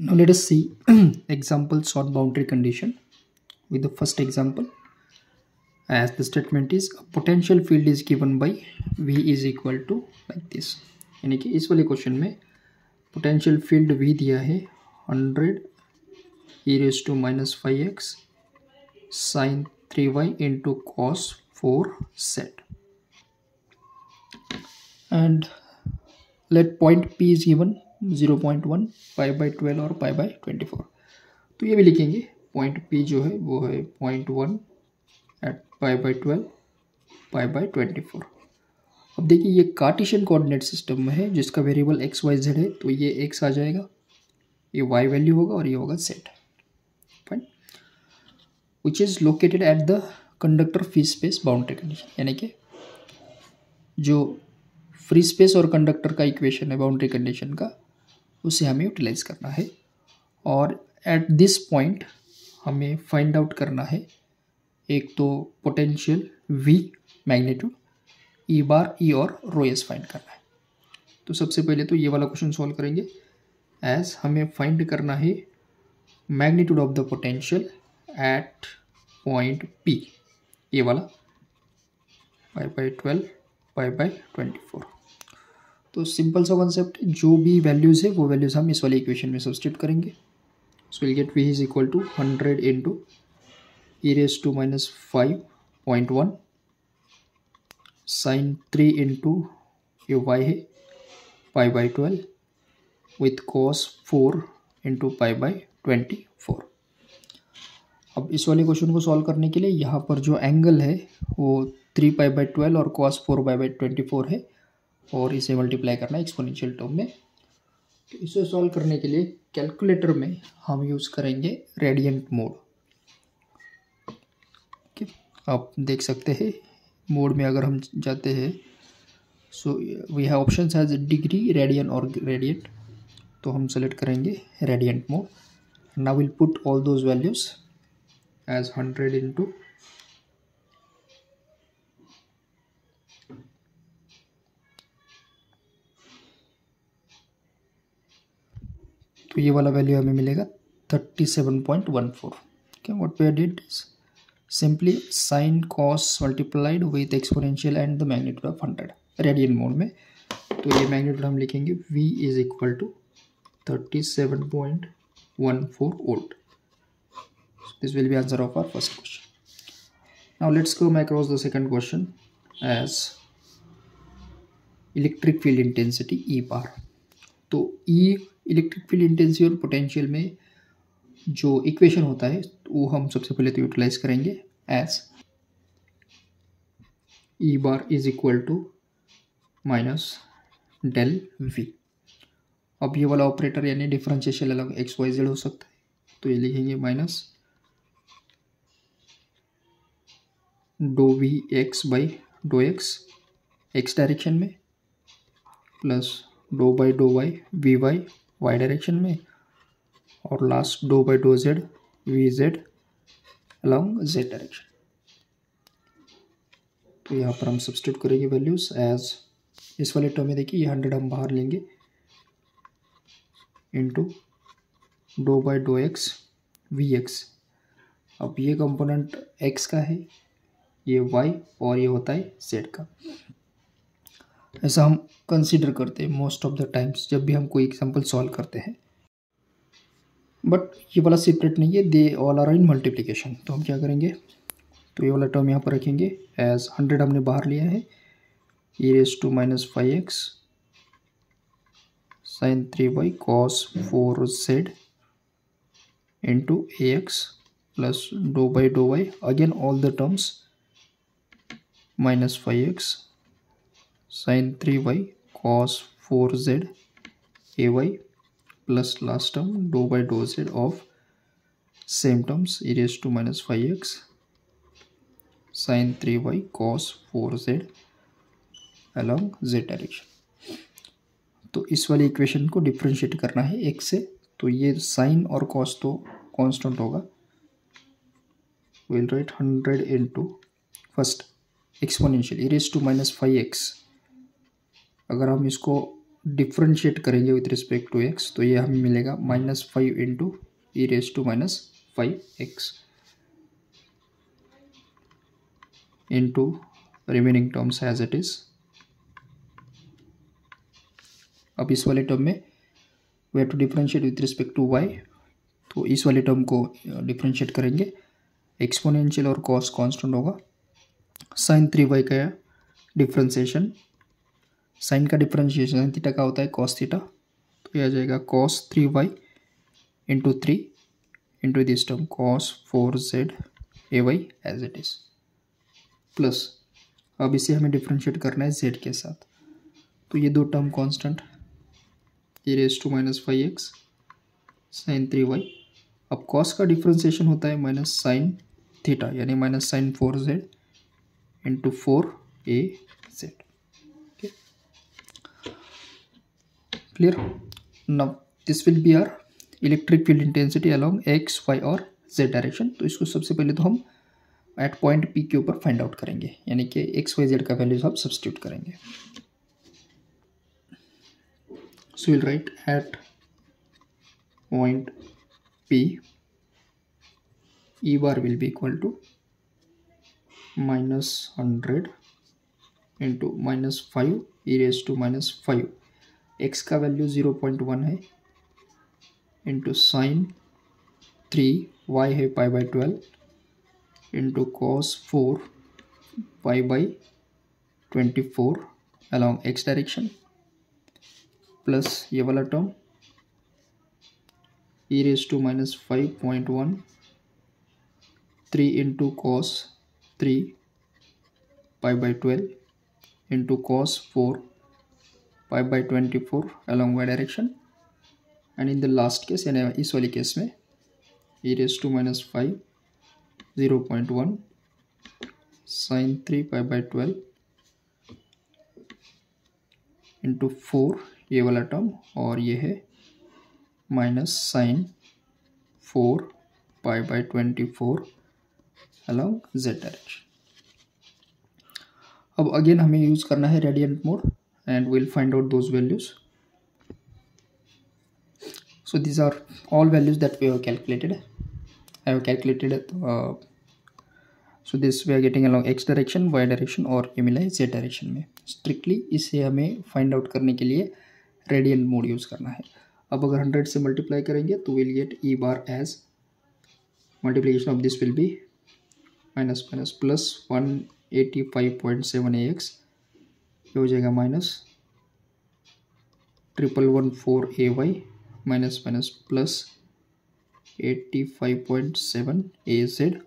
Now let us see examples on boundary condition with the first example as the statement is a potential field is given by V is equal to like this यानी कि इस वाले question में potential field V दिया है hundred e raise to minus five x sine three y into cos four z and let point P is given Zero point one five by twelve और five by twenty four तो ये भी लिखेंगे। Point P जो है, वो है point one eight five by twelve five by twenty four अब देखिए, ये कार्टिशियन कोऑर्डिनेट सिस्टम में है, जिसका वेरिएबल एक्स वाई जेड है तो ये एक्स आ जाएगा। ये वाई वैल्यू होगा और ये होगा set fine which is located at the conductor free space boundary condition यानी कि जो फ्री स्पेस और कंडक्टर का इक्वेशन है बाउंड्री कंडीशन का उसे हमें यूटिलाइज करना है। और एट दिस पॉइंट हमें फाइंड आउट करना है। एक तो potential V magnitude E bar E और रो एस फाइंड करना है। तो सबसे पहले तो ये वाला क्वेश्चन सॉल्व करेंगे। एज हमें फाइंड करना है magnitude of the potential at point P ये वाला five by twelve five by twenty four तो सिंपल सा कॉन्सेप्ट है जो भी वैल्यूज़ है, वो वैल्यूज़ हम इस वाले इक्वेशन में सब्सिट्यूट करेंगे। So will get V is equal to hundred into E raise to minus five point one sine three into ये वाई है pi by twelve with cos four into pi by twenty four अब इस वाले question को solve करने के लिए यहाँ पर जो एंगल है, वो थ्री पाई बाई ट्वेल्व और cos four by by twenty four है। और इसे मल्टीप्लाई करना है एक्सपोनेंशियल टर्म में। तो इसे सॉल्व करने के लिए कैलकुलेटर में हम यूज़ करेंगे रेडियंट मोड ओके आप देख सकते हैं मोड में अगर हम जाते हैं so we have option has degree radian और रेडियंट तो हम सेलेक्ट करेंगे radiant mode now will put all those values as hundred into तो ये वाला वैल्यू हमें मिलेगा thirty seven point one four okay what we did simply sine cos multiplied with exponential and the magnitude of hundred radian mode में तो ये magnitude हम लिखेंगे v is equal to thirty seven point one four volt this will be answer of our first question now let's go across the second question as electric field intensity E bar तो E electric field intensity और potential में जो equation होता है, वो हम सबसे पहले तो यूटिलाइज करेंगे as E bar is equal to minus del V अब ये वाला ऑपरेटर यानी डिफरेंशिएशन अलग एक्स वाई जेड हो सकता है। तो ये लिखेंगे minus do V X by do X X direction में plus do by do Y V Y Y direction में और last do by do Z V Z along Z direction तो यहाँ पर हम सब्सटीट्यूट करेंगे वैल्यूज़ एज इस वाले टर्म में देखिए ये हंड्रेड हम बाहर लेंगे into do by do X V X अब ये कंपोनेंट एक्स का है, ये वाई और ये होता है जेड का. ऐसा हम कंसिडर करते हैं मोस्ट ऑफ़ द टाइम्स जब भी हम कोई एग्जांपल सॉल्व करते हैं। बट ये वाला सेपरेट नहीं है they all are in multiplication तो हम क्या करेंगे? तो ये वाला टर्म यहाँ पर रखेंगे। एज हंड्रेड हमने बाहर लिया है। E raise to minus five X sine three Y cos four Z into A X plus do by do Y again all the terms minus five X sin 3y cos 4z ay plus last term dou by dou z of same terms e raised to minus 5x sin 3y cos 4z along z direction तो इस वाली equation को differentiate करना है एक से तो ये साइन और कॉस तो कांस्टेंट होगा। Will write hundred into first exponential raise to minus five X अगर हम इसको डिफ्रेंशिएट करेंगे विथ रिस्पेक्ट टू एक्स तो ये हमें मिलेगा minus five into E raise to minus five X into remaining terms as it is अब इस वाले टर्म में we to differentiate with respect to Y तो इस वाले टर्म को डिफ्रेंशिएट करेंगे। एक्सपोनेंशियल और कॉस कांस्टेंट होगा। साइन थ्री वाई का डिफ्रेंसिएशन साइन का डिफ्रेंशिएशन थीटा का होता है कॉस थीटा तो यह आ जाएगा cos three Y into three into this term cos four Z A Y as it is plus अब इसे हमें डिफ्रेंशिएट करना है जेड के साथ। तो ये दो term constant A raise to minus five X sine three Y अब कॉस का डिफ्रेंसिएशन होता है माइनस साइन थीटा यानी minus sine four Z into four A Z clear now this will be our electric field intensity along x y और z direction तो इसको सबसे पहले तो हम एट पॉइंट पी के ऊपर फाइंड आउट करेंगे यानी कि एक्स वाई जेड का वैल्यूज़ हम सब्सटीट्यूट करेंगे so we'll write at point P E bar will be equal to minus 100 into minus 5 e raised to minus 5 x का वैल्यू 0.1 है इंटू साइन थ्री वाई है pi by twelve into cos four pi by twenty four along X direction plus ये वाला term E raise to minus five point one three into cos three pi by twelve into cos four pi by 24 along y direction. And in the last case यानी इस वाली case में e raised to minus 5 0.1 sin 3 pi by 12 into four ये वाला term और ये है minus sine four pi by twenty four along Z direction अब अगेन हमें यूज़ करना है radiant mode and we'll find out those values so these are all values that we have calculated i have calculated uh, so this we are getting along x direction y direction और ये मिला है z direction में strictly इसे हमें find out करने के लिए radian mode use करना है अब अगर 100 से multiply करेंगे तो we'll get e bar as multiplication of this will be minus minus plus 185.7 ax ये हो जाएगा minus triple one four A Y minus minus plus eighty five point seven A Z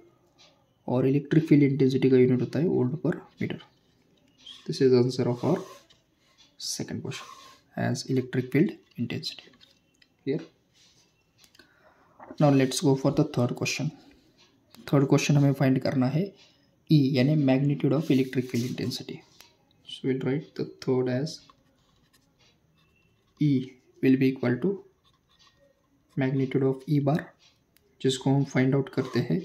और इलेक्ट्रिक फ़ील्ड इंटेंसिटी का unit होता है volt per metre this is answer of our second question as electric field intensity clear now let's go for the third question third question हमें find करना है E e, यानी magnitude of electric field intensity so we'll write the third as E will be equal to magnitude of E bar, जिसको हम find out करते हैं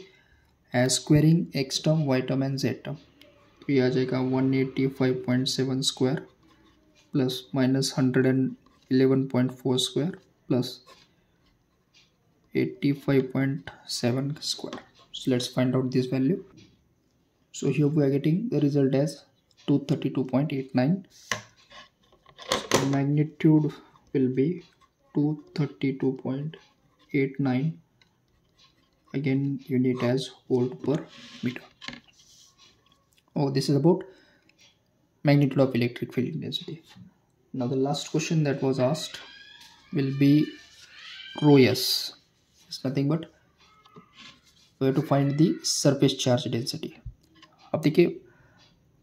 as squaring X term Y term and Z term तो ये आ जाएगा one eighty five point seven square plus minus hundred and eleven point four square plus eighty five point seven square so let's find out this value. So here we are getting the result as 232.89 so magnitude will be 232.89 again unit as volt per meter oh this is about magnitude of electric field intensity now the last question that was asked will be rho s it's nothing but we have to find the surface charge density अब देखिए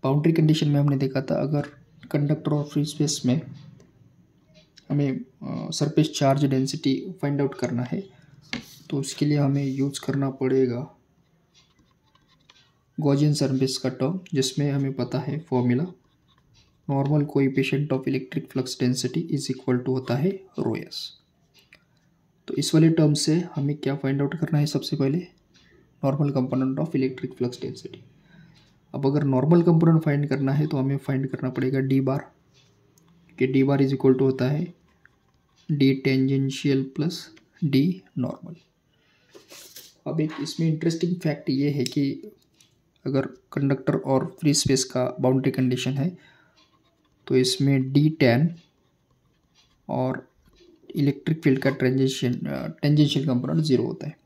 boundary condition में हमने देखा था, अगर conductor और free space में हमें surface charge density find out करना है तो उसके लिए हमें यूज़ करना पड़ेगा गॉजियन सरफेस का टर्म जिसमें हमें पता है फॉर्मूला नॉर्मल कोई patient of electric flux density is equal to होता है रोयस तो इस वाले टर्म से हमें क्या फाइंड आउट करना है सबसे पहले? Normal component of electric flux density अब अगर नॉर्मल कंपोनेंट फाइंड करना है तो हमें फाइंड करना पड़ेगा डी बार कि D bar is equal to होता है D tangential plus D normal अब एक इसमें इंटरेस्टिंग फैक्ट ये है कि अगर कंडक्टर और फ्री स्पेस का बाउंड्री कंडीशन है तो इसमें डी टेन और इलेक्ट्रिक फ़ील्ड का ट्रेंजेशन टेंजेंशियल कंपोनेंट ज़ीरो होता है।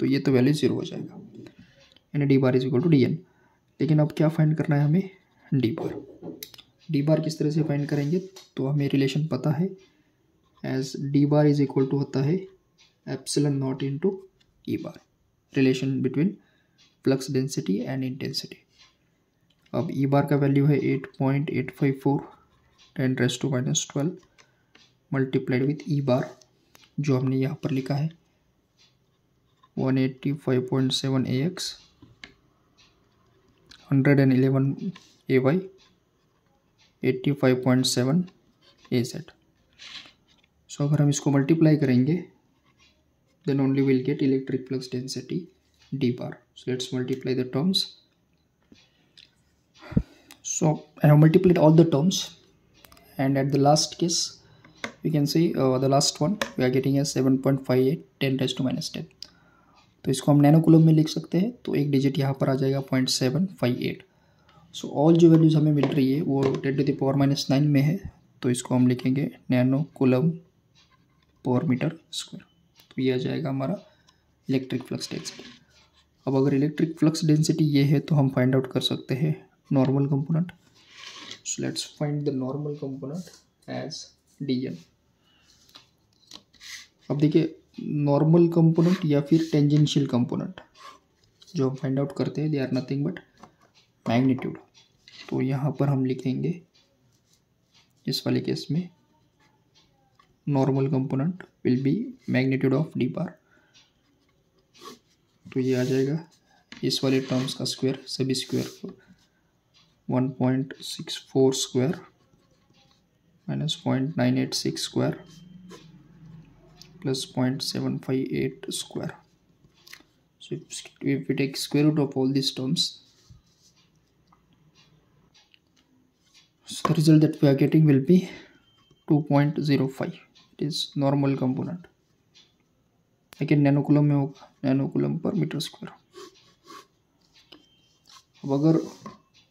तो ये तो वैल्यू ज़ीरो हो जाएगा। यानी D bar is equal to D N लेकिन अब क्या फाइंड करना है हमें? डी बार डी बार किस तरह से फाइंड करेंगे? तो हमें रिलेशन पता है। As D bar is equal to होता है epsilon naught into E bar relation between flux density and intensity अब ई बार का वैल्यू है eight point eight five four ten raise to minus twelve multiplied with E bar जो हमने यहाँ पर लिखा है। One eighty five point seven A X hundred and eleven a y eighty five point seven a z so अगर हम इसको multiply करेंगे then only will get electric flux density D bar so let's multiply the terms so I have multiplied all the terms and at the last case we can see uh, the last one we are getting a 7.58 10 raised to minus 10 तो इसको हम nano coulomb में लिख सकते हैं तो एक digit यहाँ पर आ जाएगा point seven five eight so all जो वैल्यूज़ हमें मिल रही है, वो ten to the power minus nine में है तो इसको हम लिखेंगे nano coulomb per metre square तो ये आ जाएगा हमारा इलेक्ट्रिक फ्लक्स डेंसिटी अब अगर इलेक्ट्रिक फ्लक्स डेंसिटी ये है तो हम फाइंड आउट कर सकते हैं normal component so let's find the normal component as dn अब देखिए नॉर्मल कंपोनेंट या फिर टेंजेंशियल कंपोनेंट जो हम फाइंड आउट करते हैं they are nothing but magnitude तो यहाँ पर हम लिखेंगे इस वाले केस में normal component will be magnitude of D bar तो ये आ जाएगा, इस वाले टर्म्स का स्क्वायर सभी square 1.64 square minus 0.986 square plus 0.758 square so if, if we take square root of all these terms so the result that we are getting will be 2.05 it is normal component again nanocoulomb में होगा nanocoulomb per metre square अब अगर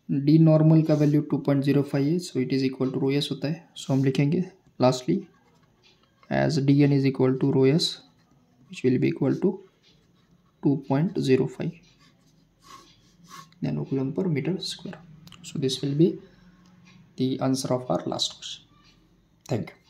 D normal का value two point zero five है so it is equal to rho S होता है so हम लिखेंगे lastly as dn is equal to rho s which will be equal to 2.05 nanocoulomb per meter square. So this will be the answer of our last question. Thank you.